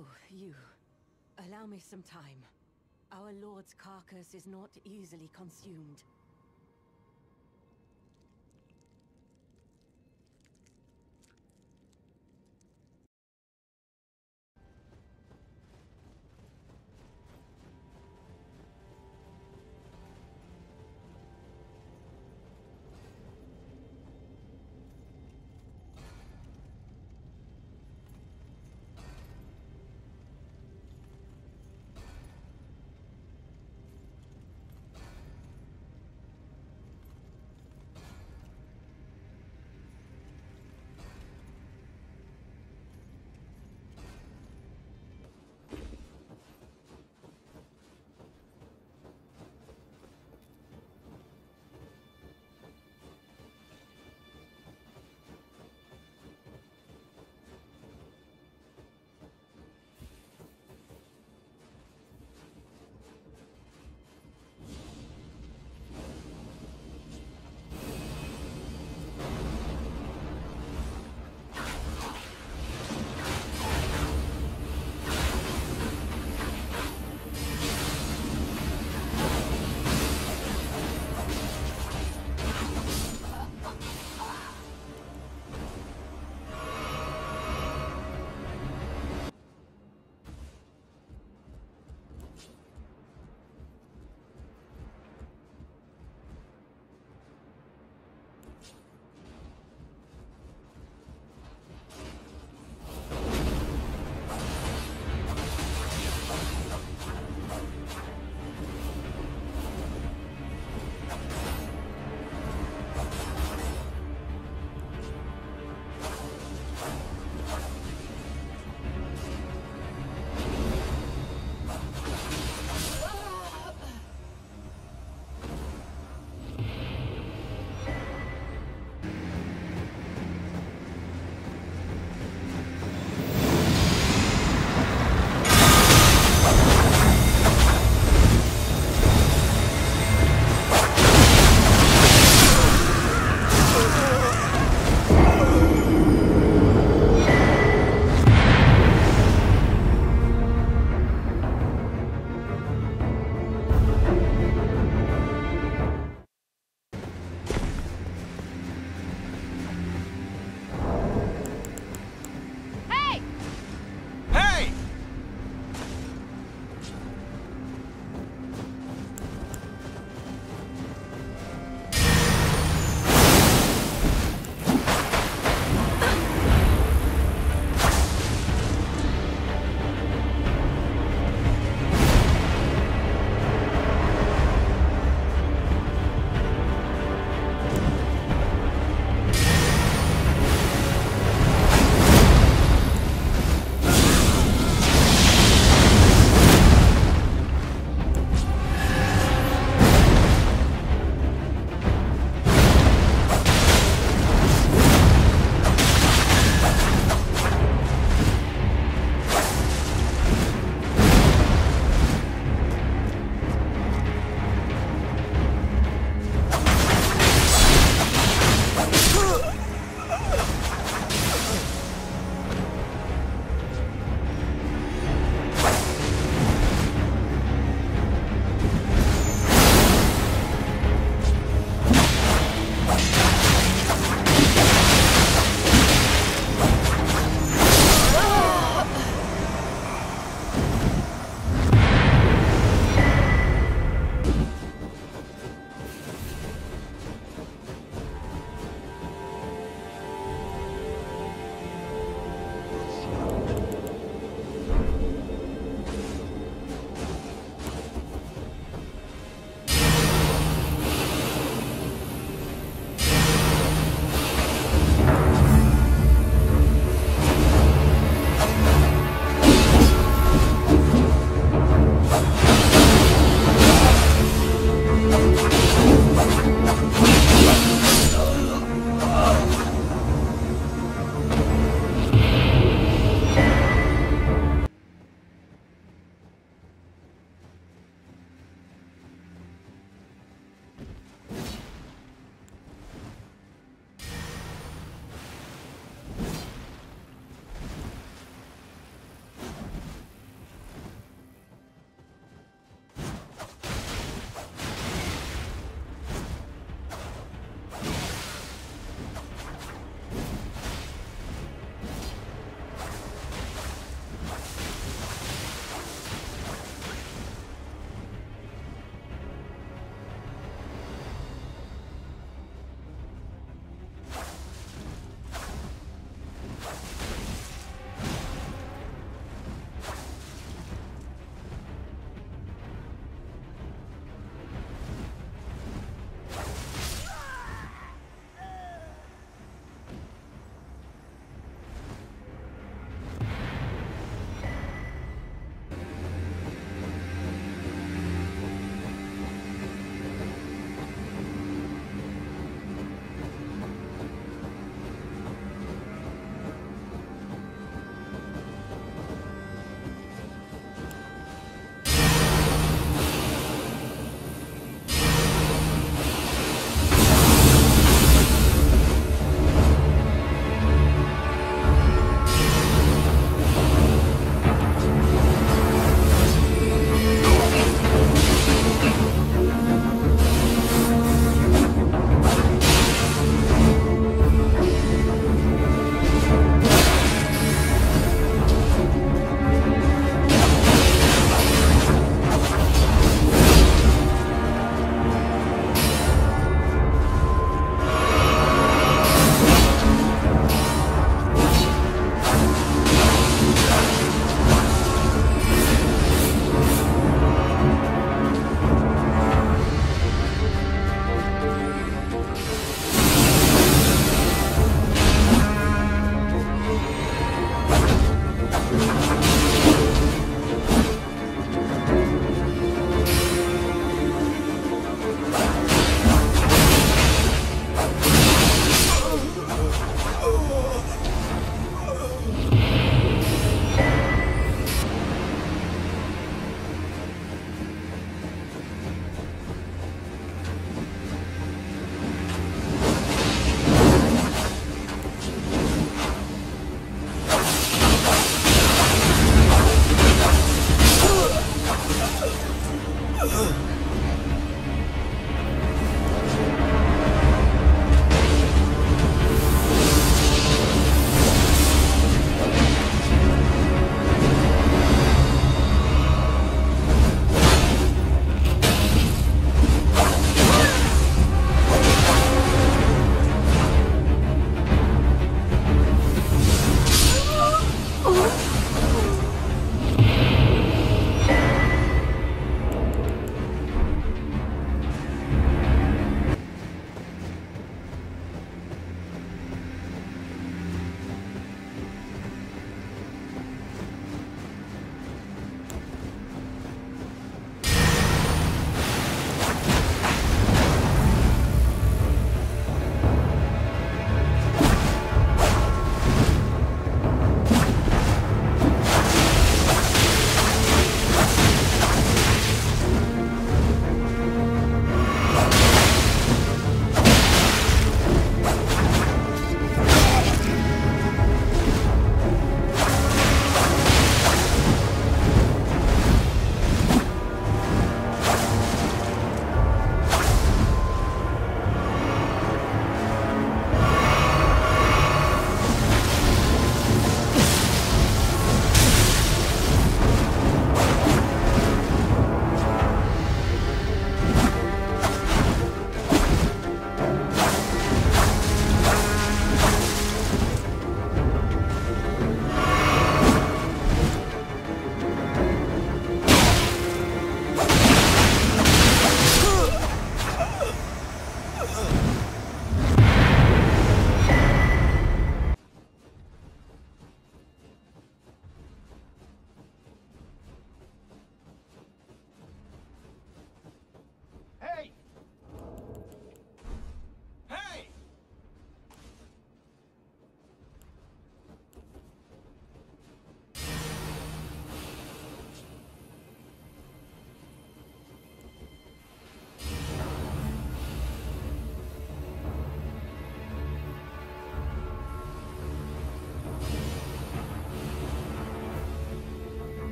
Oh, you. Allow me some time. Our lord's carcass is not easily consumed.